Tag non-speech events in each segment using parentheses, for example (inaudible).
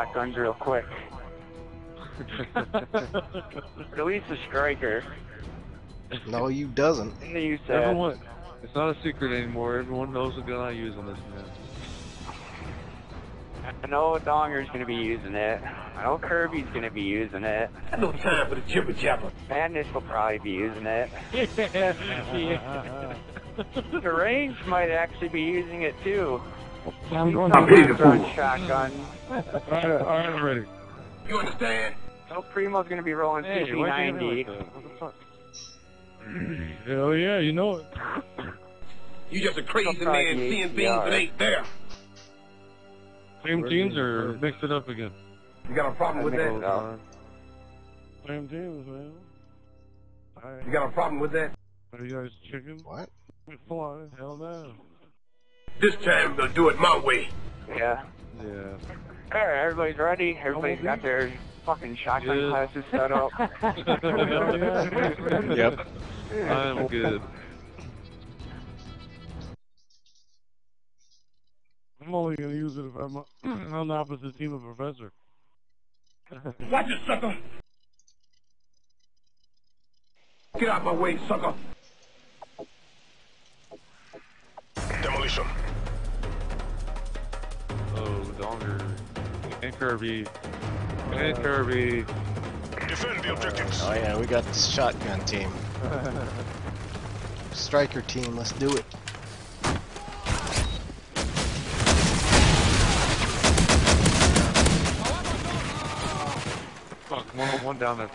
shotguns real quick. (laughs) Release the striker. No, you doesn't. You said. Everyone, it's not a secret anymore. Everyone knows the gun I use on this man. I know Donger's gonna be using it. I know Kirby's gonna be using it. I no time for the jibber jabber. Madness will probably be using it. (laughs) yeah. The range might actually be using it too. I'm going to be the Run fool. shotgun. (laughs) Alright, alright, I'm ready. You understand? No Primo's gonna be rolling Hey, why'd you CP90. get like? What the fuck? Hell yeah, you know it. You just a crazy man seeing things that ain't there. Same teams or mix it up again? You got a problem with that? up. Same teams, man. Alright. You got a problem with that? Are you guys chicken? What? Fly? Hell no. This time we'll do it my way. Yeah. Yeah. Alright, everybody's ready. Everybody's oh, got their fucking shotgun Yeah. classes set up. (laughs) Yep. I'm good. I'm only gonna use it if I'm (clears throat) on the opposite team of Professor. (laughs) Watch it, sucker! Get out my way, sucker! Demolition. Oh, Donger. And Kirby. And Kirby. Defend the objectives. Oh yeah, we got the shotgun team. (laughs) Striker team, let's do it. Fuck, one on one down there.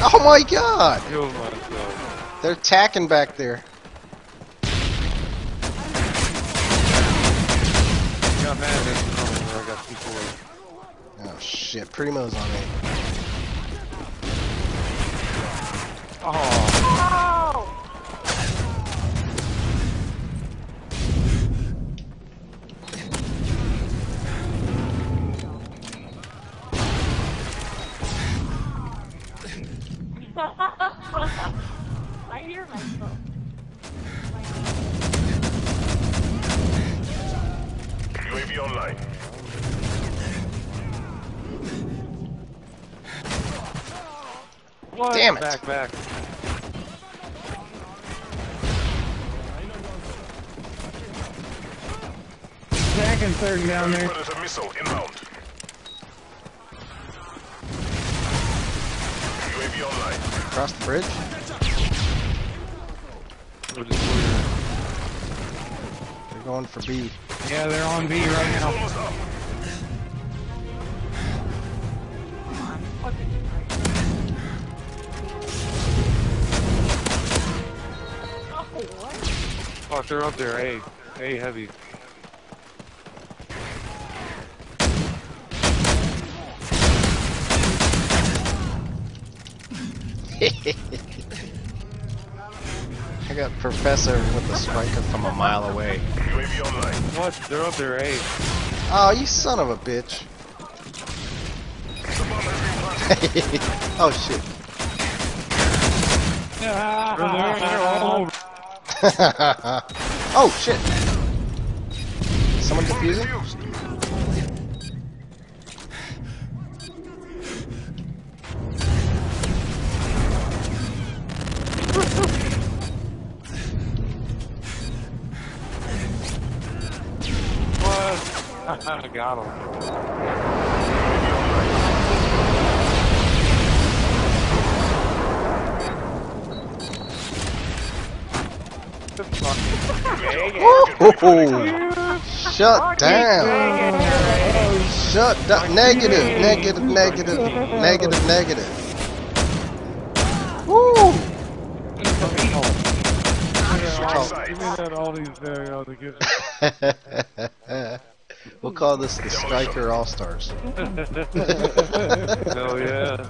Oh my god! (laughs) Oh Kill myself. They're attacking back there. Got mad at the moment where I got people like, Oh shit, Primo's on me. oh, (laughs) I hear myself. Online. what? Damn it. Back, back. Second, third down there. Predator missile inbound. UAV online. Across the bridge? We're just clear. They're going for B. Yeah, they're on B right now. Almost up. Fuck, they're up there. A. A heavy. I (laughs) got Professor with a striker from a mile away. What? They're up there. A. Oh, you son of a bitch. (laughs) oh shit. They're there. They're all over. oh shit. Someone defusing? (laughs) got him. Woo-hoo-hoo. Shut down. Shut down. Negative, negative, negative, negative, negative. Woo! Give me that Aldi's there, yo, to get we'll call this the Striker All Stars. (laughs) Hell yeah.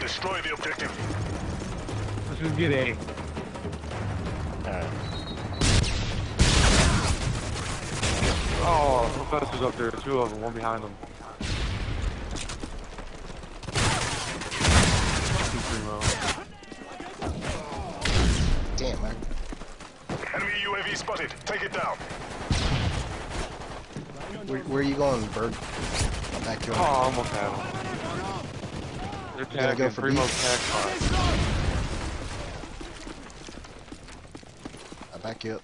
Destroy the objective. Let's just get A. Oh, Professor's up there. Two of them, one behind them. Damn, I Enemy UAV spotted. spotted. Take it down. Where, where are you going, Bird? I'm Back your Oh, I almost had him. They're gotta go for Primo tag car. I back you up.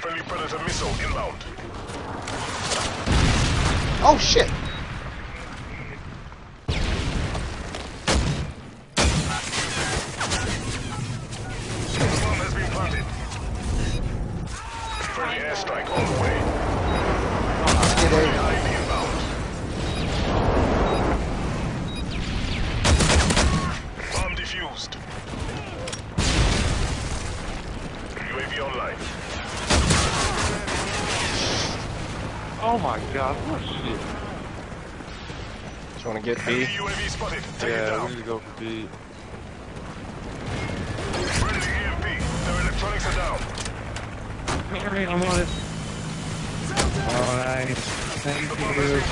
Friendly Predator missile inbound. Oh shit! Defused. UAV online. Oh my god, what shit. Do you want to get Enemy B? UAV spotted. Take it Yeah, we down. need to go for B. Friendly EMP. Their electronics are down. Alright, I'm on it. Alright. Thank The bomb has been you.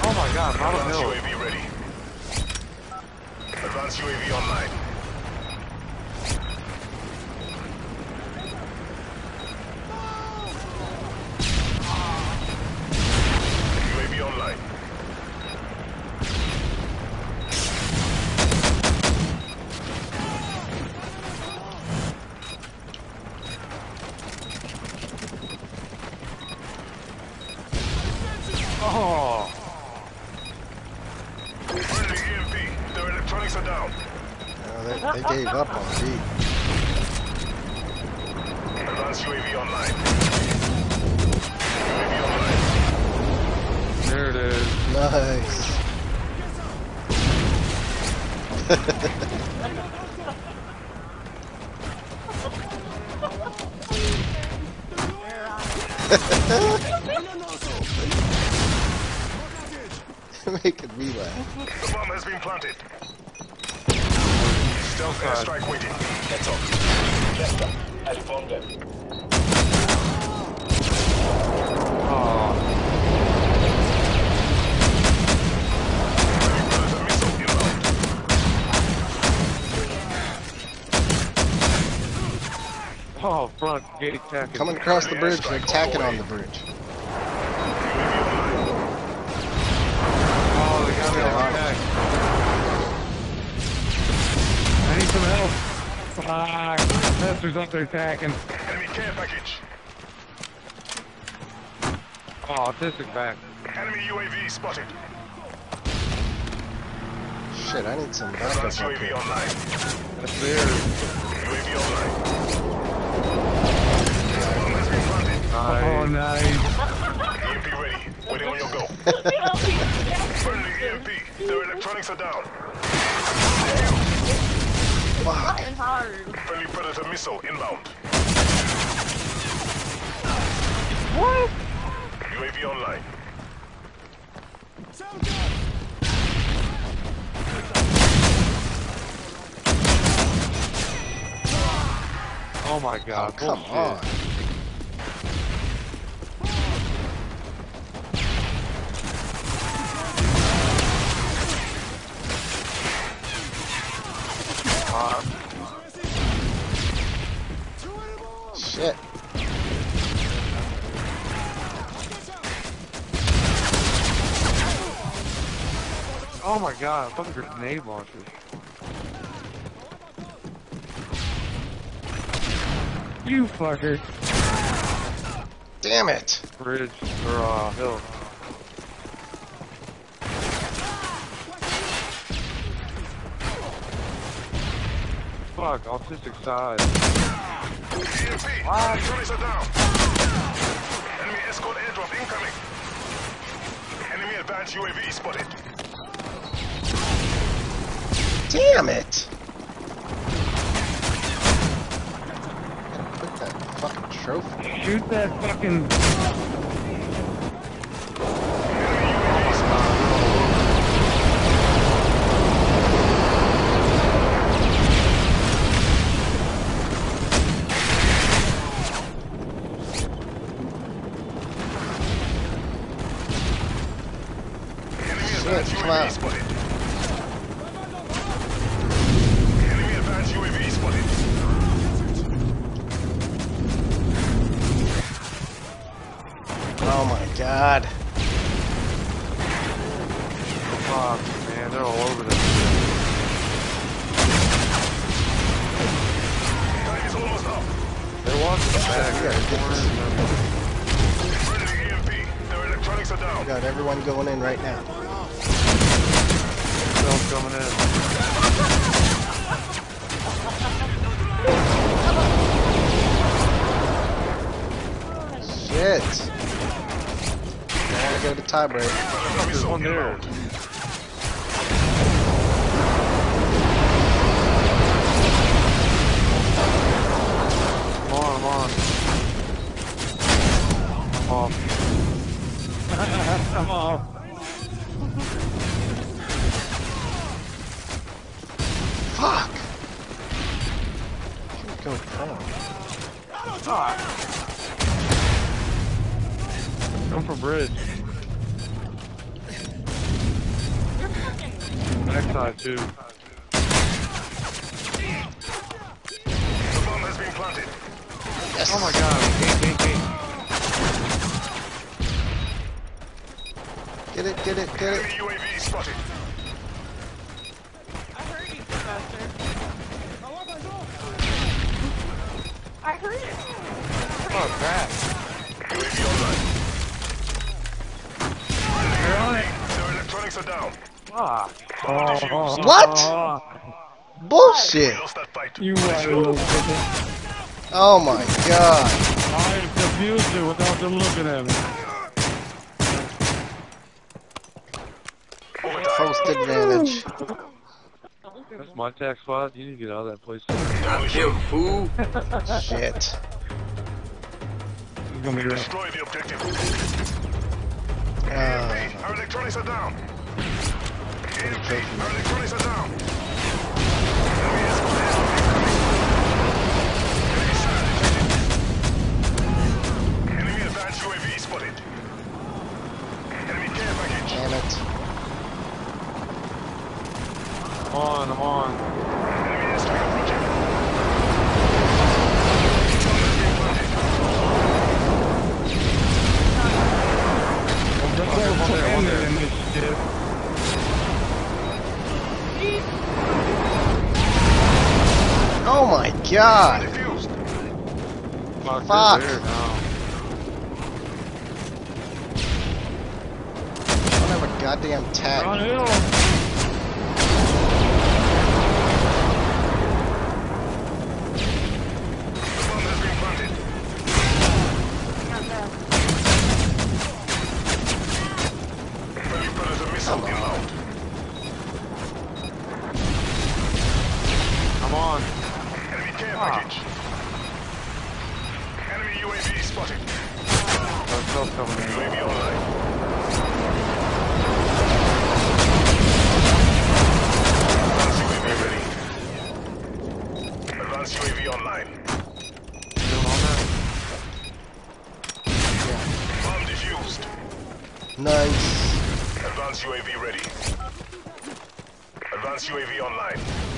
Oh my god, Model Advanced Hill. UAV ready. Advanced UAV online. UAV online. Oh, are down. No, they, they gave up on B. Advanced UAV online. UAV online. there it is. Nice. (laughs) Making me laugh. The bomb has been planted. Stealth God. airstrike waiting. Oh, Predator missile inbound. oh, front gate attacking. Coming across the bridge, they're attacking on the bridge. Oh, they got me on help. Fuck. Professor's up there attacking. Enemy care package. Oh, autistic back. Enemy UAV spotted. Shit, I need some backup Advanced up UAV here. online. That's theirs. UAV online. Bomb has been planted. Oh, Nice. nice. EMP ready. Waiting on your go. (laughs) Friendly EMP. Their electronics are down. Fuck. and hard. Friendly Predator missile inbound. What? UAV online. Oh my Oh, god. come bullshit. on. Oh my god, fucking grenade launcher. You fucker. Damn it. Bridge, or uh, hill. Fuck, autistic side. EMP. Electronics are down. Enemy escort airdrop incoming. Enemy advanced UAV spotted. Damn it. Put that fucking trophy. Shoot that fucking. Shit, come UAV god. Fuck, man, they're all over this. Time is almost up. They're watching the back. We gotta get this- Friendly EMP. Their electronics are down. Got everyone going in right now. Cells coming in. Shit. Now I go to tiebreak. There's one there. Come on, I'm on. I'm off. (laughs) I'm off. Fuck! Should go down. Come from bridge. Backside too. The bomb has been planted. Yes. Oh my god, gate, gate, gate. Get it, get it, get it. Enemy UAV spotted. I heard you, Professor. I heard it. Fuck that. UAV online. They're on it. Their electronics are down. Ah. Defused. What? Bullshit! Lost that fight. You are a little bitch. Oh my god. I confused it without them looking at me. Post advantage. That's my tax spot. You need to get out of that place. Shit. It's gonna be right. Destroy the objective. Uh, Our electronics are down. Enemy shot. Enemy advanced UAV spotted. Enemy care package. damn it. I'm on, I'm on. Enemy airstrike approaching. One there, one there, one there. Initiative. Oh my god. Fuck. Fuck. they're there now. I don't have a goddamn tag. On hill. The bomb has been planted. Friendly predator missile inbound. I'm on. Enemy care Ah. package. Enemy UAV spotted. That cell's coming in. UAV online. Advanced UAV ready. Advanced UAV online. Still on that? Bomb defused. Nice. Advanced UAV ready. Advanced UAV online.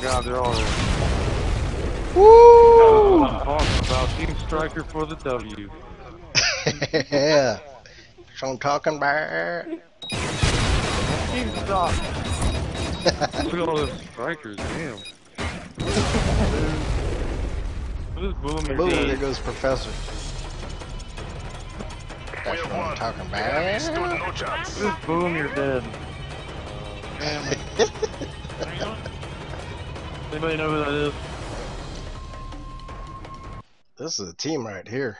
god, they're all there. Woo! Talking about Team Striker for the W. yeah. So I'm talking about. Team stop. Look at all those strikers, damn. This boom Boom, there goes Professor. That's what I'm talking The enemy stood about. no boom, you're dead. Damn (laughs) it. Anybody know who that is? This is a team right here.